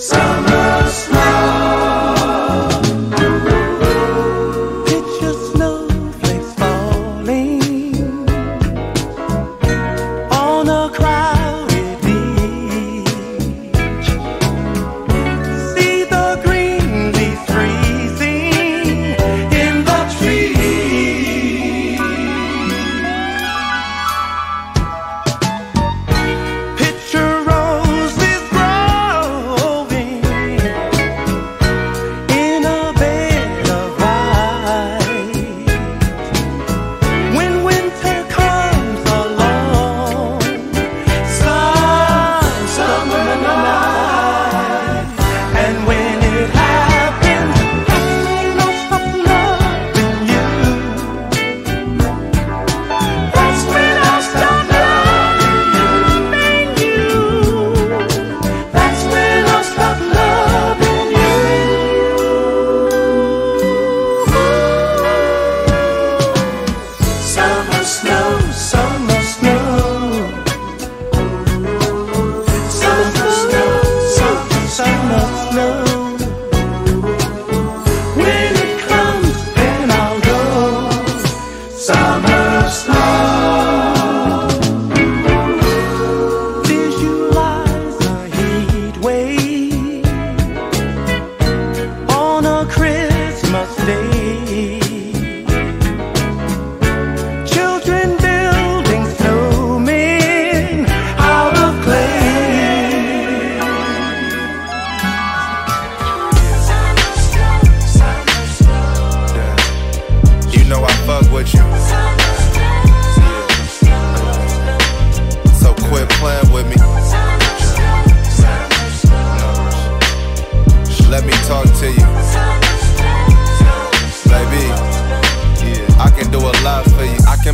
Summer.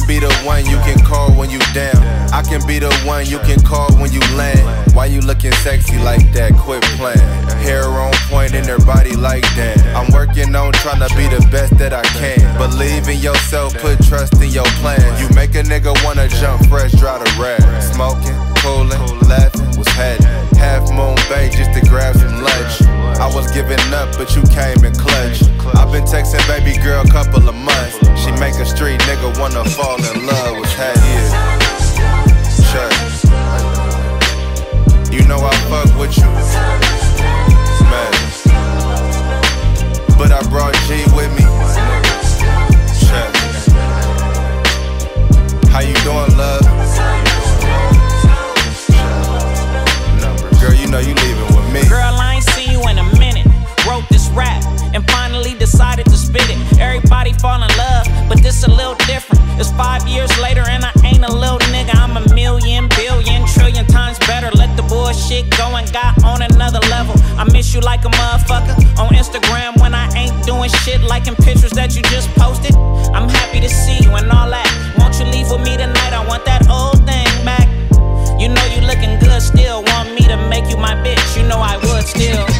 The one you can call when you down. I can be the one you can call when you land. Why you looking sexy like that? Quit playing. Hair on point in her body like that. I'm working on trying to be the best that I can. Believe in yourself, put trust in your plan. You make a nigga wanna jump fresh, dry the rag. Smoking, cooling, laughing, was heading. Half moon bay just to grab some lunch. I was giving up, but you came in clutch. I've been texting baby girl a couple of months. Wanna fall in love with head. Yeah. Sure. You know I fuck with you. Man. But I brought G with me. Sure. How you doing, love? Girl, you know you leaving with me. Girl, I ain't seen you in a minute. Wrote this rap and finally decided to spit it. Everybody fall in love, but this a little different. It's five years later and I ain't a little nigga. I'm a million, billion, trillion times better. Let the bullshit go and got on another level. I miss you like a motherfucker on Instagram when I ain't doing shit like in pictures that you just posted. I'm happy to see you and all that. Won't you leave with me tonight? I want that old thing back. You know you looking good still. Want me to make you my bitch? You know I would still.